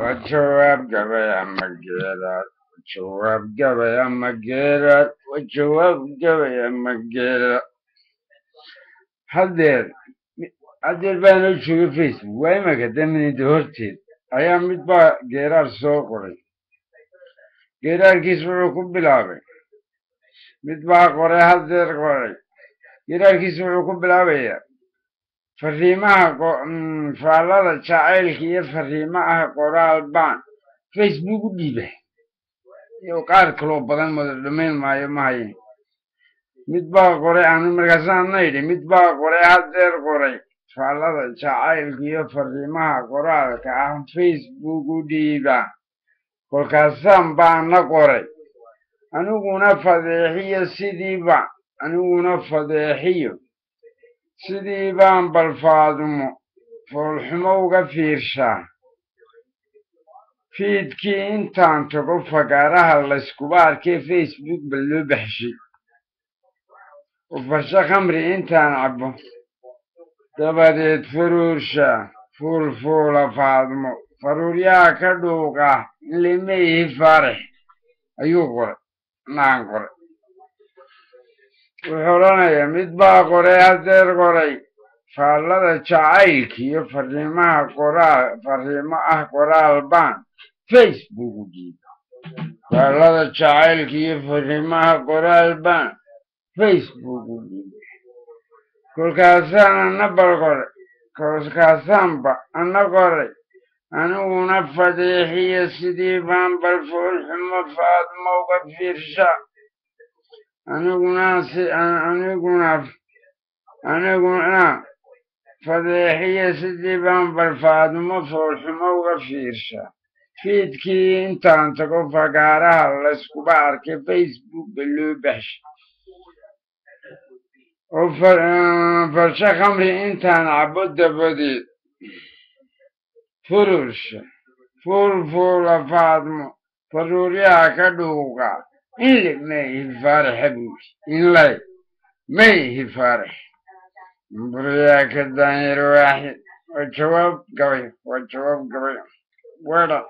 wajawaab gabaya ma geelaad wajawaab gabaya ma geelaad wajawaab gabaya ma geelaad haddeer haddeer baana u joogay facebook waa imanka daminida horteed ayaa mid baa geeraar soo qoray geeraarkiis wuxuu ku bilaabay mid baa qoray haddeer qoray geeraarkiis wuxuu ku bilaabayaa fariimaha faallada jacaylka iyo fariimaha qoraal baan. Facebook u dhiiba iyo qaar kaloo badan mada dhamayn maayo mahaye mid baa qoray anu markaasaana yidhi mid baa qoray hadeer qoray. Faallada jacaylka iyo fariimaha qoraalka ah facebook u dhiiba kolkaasaan baana qoray. Aniguna fadeexiyo sidiiba aniguna fadeexiyo sidii baan balfaadumo foolxumo uga fiirshaa fiidkii intaan tago fagaaraha layskuba arkay facebook ba loo baxshay. Ufarsho khamri intaan cabo dabadeed faruursha fuulfuula faadmo faruuryaha ka dhuuqa limayhi faarax. Ayuu qoray naan qoray wuxuu odhanayaa mid baa qoray hadeer qoray. Faallada jacaylka iyo fariimaha qoraal fariimo ah qoraal baan. Facebook u dhiiba faallada jacaylka iyo fariimaha qoraal baan. Facebook u dhiiba kolkaasaan ana qoray. Kolkaasaanba ana qoray. Aniguna fadeexiyo sidii baan bal foolxumo faadmo uga fiirsha aniguna aniguna aniguna fadeexiyo sidii baan bal faadmo foolxumo uga fiirsha fiidkii intaan tago fagaaraha layskuba arkay facebook loo baxshay oo farsho khamri intaan cabo dabadeed furursha fuulfuula faadmo faruuryaha ka dhuuqa Eindelijk in je vader hebben moest. Eindelijk met je vader. برياك الدانير واحد والجواب قوي والجواب قوي ورد